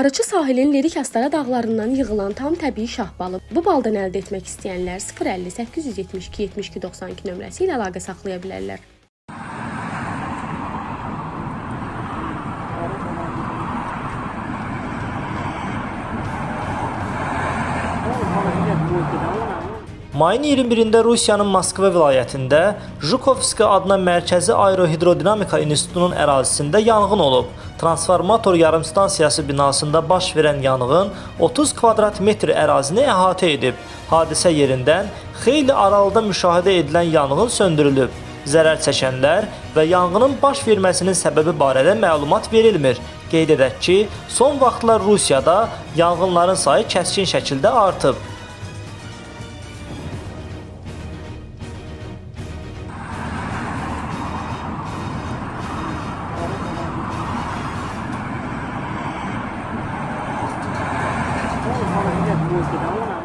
Arıçı sahilin Lirik Astara dağlarından yığılan tam təbii şah balı. Bu baldan əldə etmək istəyənlər 050 872 72 92 nömrəsi ilə əlaqə saxlaya bilərlər. Mayın 21-də Rusiyanın Moskva vilayətində Jukowski adına Mərkəzi Aerohidrodinamika İnstitutunun ərazisində yanğın olub. Transformator yarımstansiyası binasında baş verən yanğın 30 kvadrat metr ərazini əhatə edib. Hadisə yerindən xeyli aralıda müşahidə edilən yanğın söndürülüb. Zərər çəkənlər və yanğının baş verməsinin səbəbi barədə məlumat verilmir. Qeyd edək ki, son vaxtlar Rusiyada yanğınların sayı kəskin şəkildə artıb. 你知道吗？